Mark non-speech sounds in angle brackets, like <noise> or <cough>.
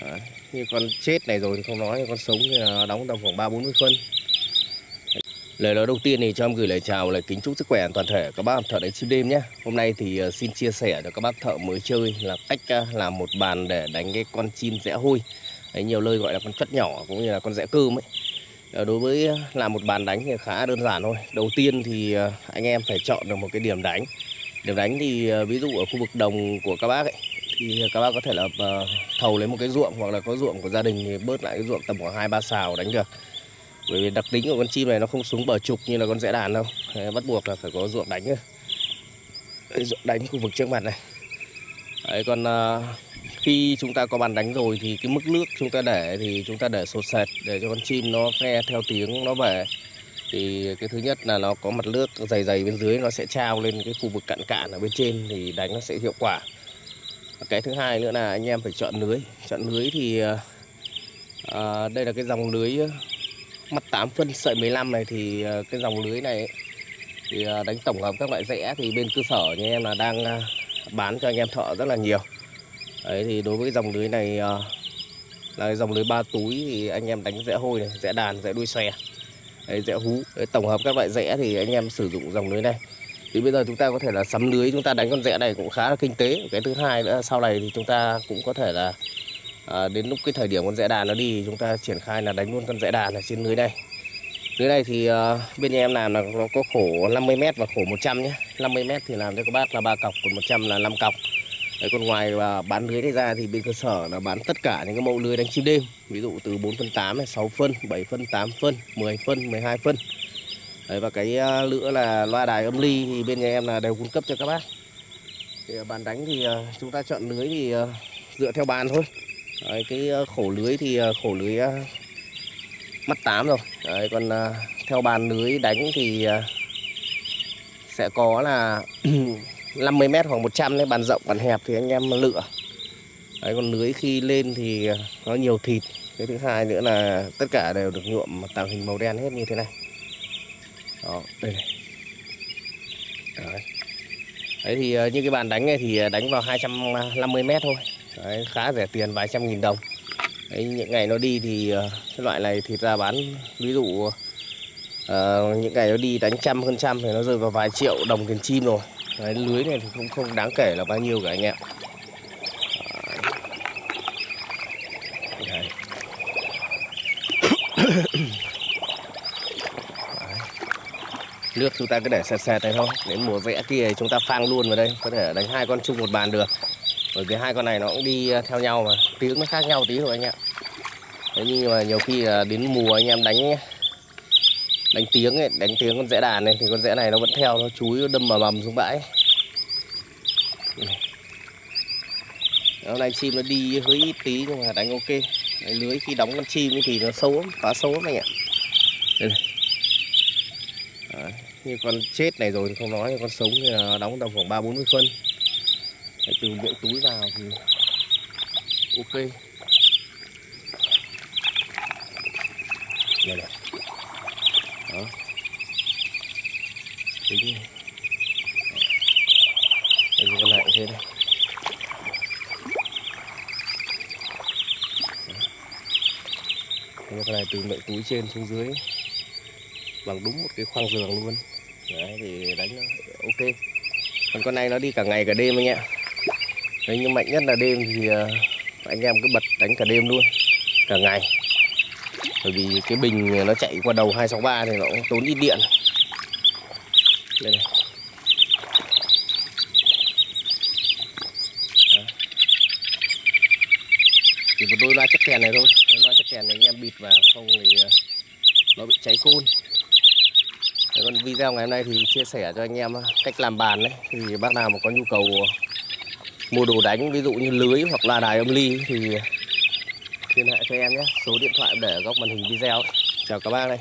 Đấy. như con chết này rồi thì không nói con sống thì đóng tầm khoảng ba bốn mươi phân lời nói đầu tiên thì cho em gửi lời chào lời kính chúc sức khỏe toàn thể các bác thợ đánh chim đêm nhé. Hôm nay thì ờ, xin chia sẻ cho các bác thợ mới chơi là cách ờ, làm một bàn để đánh cái con chim rẽ hôi. Đấy, nhiều nơi gọi là con chất nhỏ cũng như là con rẽ cơm ấy. Ờ, đối với làm một bàn đánh thì khá đơn giản thôi. Đầu tiên thì anh em phải chọn được một cái điểm đánh. Điểm đánh thì ví dụ ở khu vực đồng của các bác ấy thì các bác có thể là ờ, thầu lấy một cái ruộng hoặc là có ruộng của gia đình thì bớt lại cái ruộng tầm khoảng hai ba xào đánh được. Bởi vì đặc tính của con chim này nó không xuống bờ trục như là con rẽ đàn đâu. Đấy, bắt buộc là phải có ruộng đánh. Đấy, ruộng đánh khu vực trước mặt này. Đấy, còn uh, khi chúng ta có bàn đánh rồi thì cái mức nước chúng ta để thì chúng ta để sột sệt để cho con chim nó nghe theo tiếng nó về. Thì cái thứ nhất là nó có mặt nước dày dày bên dưới nó sẽ trao lên cái khu vực cạn cạn ở bên trên thì đánh nó sẽ hiệu quả cái thứ hai nữa là anh em phải chọn lưới. Chọn lưới thì à, đây là cái dòng lưới ờ, mắt 8 phân sợi 15 này thì cái dòng lưới này ấy, thì đánh tổng hợp các loại rẽ thì bên cơ sở nhà em là đang bán cho anh em thợ rất là nhiều. Đấy thì đối với dòng lưới này là cái dòng lưới ba túi thì anh em đánh rẽ hôi này rẽ đàn rẽ đuôi xòe. Đấy, rẽ hú đấy, tổng hợp các loại rẽ thì anh em sử dụng dòng lưới này thì bây giờ chúng ta có thể là sắm lưới chúng ta đánh con rẽ này cũng khá là kinh tế. Cái thứ hai nữa sau này thì chúng ta cũng có thể là à, đến lúc cái thời điểm con rẽ đàn nó đi chúng ta triển khai là đánh luôn con rẽ đàn ở trên lưới này. Lưới này thì à, bên em làm là nó có khổ 50m và khổ 100 nhé. 50m thì làm cho các bác là ba cọc còn 100 là 5 cọc. Đấy, còn ngoài và bán lưới này ra thì bên cơ sở là bán tất cả những cái mẫu lưới đánh chim đêm. Ví dụ từ 4 phân 8 6 phân 7 phân 8 phân 10 phân 12 phân. Đấy, và cái à, nữa là loa đài âm ly thì bên nhà em là đều cung cấp cho các bác. Thì à, bàn đánh thì à, chúng ta chọn lưới thì à, dựa theo bàn thôi. Đấy, cái khổ lưới thì khổ lưới mắt 8 rồi. Đấy, còn theo bàn lưới đánh thì sẽ có là <clears throat> 50 mét hoặc 100 đấy bàn rộng bàn hẹp thì anh em lựa. Đấy còn lưới khi lên thì nó nhiều thịt. Cái thứ hai nữa là tất cả đều được nhuộm tạo hình màu đen hết như thế này đó đây này. Đấy, đấy thì ờ, như cái bàn đánh này thì ờ, đánh vào 250m thôi. Đấy, khá rẻ tiền vài trăm nghìn đồng. Đấy, những ngày nó đi thì cái loại này thịt ra bán ví dụ uh, những ngày nó đi đánh trăm hơn trăm thì nó rơi vào vài triệu đồng tiền chim rồi. Đấy, lưới này thì không không đáng kể là bao nhiêu cả anh em. Đấy. Đấy nước chúng ta cứ để sệt sệt này thôi. Đến mùa vẽ kia chúng ta phang luôn vào đây. Có thể đánh hai con chung một bàn được. Bởi vì hai con này nó cũng đi ờ, theo nhau mà. Tiếng nó khác nhau tí thôi anh em Thế nhưng mà nhiều khi là đến mùa anh em đánh đánh tiếng ấy, đánh tiếng con rẽ đàn này thì con rẽ này nó vẫn theo nó chúi nó đâm vào mầm xuống bãi. Hôm nay chim nó đi hơi ít tí nhưng mà đánh ok. Đấy, lưới khi đóng con chim ấy thì nó sâu lắm phá sâu lắm anh ạ. Đây này. Như con chết này rồi thì không nói con sống thì đóng tầm khoảng ba bốn mươi phân từ miệng túi vào thì ok. Đây này. Đó. Tính đây con này cũng thế này. Đây, con này từ miệng túi trên xuống dưới bằng đúng một cái khoang giường luôn đấy, thì đánh nó ok. Còn con này nó đi cả ngày cả đêm anh ạ. Đấy, nhưng mạnh nhất là đêm thì ờ, anh em cứ bật đánh cả đêm luôn, cả ngày. Bởi vì cái bình nó chạy qua đầu 263 thì nó cũng tốn ít điện. Đây này. Chỉ một đôi loa chất kèn này thôi. Đôi loa chất kèn này anh em bịt vào, không thì ờ, nó bị cháy côn còn video ngày hôm nay thì chia sẻ cho anh em cách làm bàn đấy thì bác nào mà có nhu cầu mua đồ đánh, ví dụ như lưới hoặc là đài âm ly thì liên hệ cho em nhé. Số điện thoại để ở góc màn hình video chào các bác đây.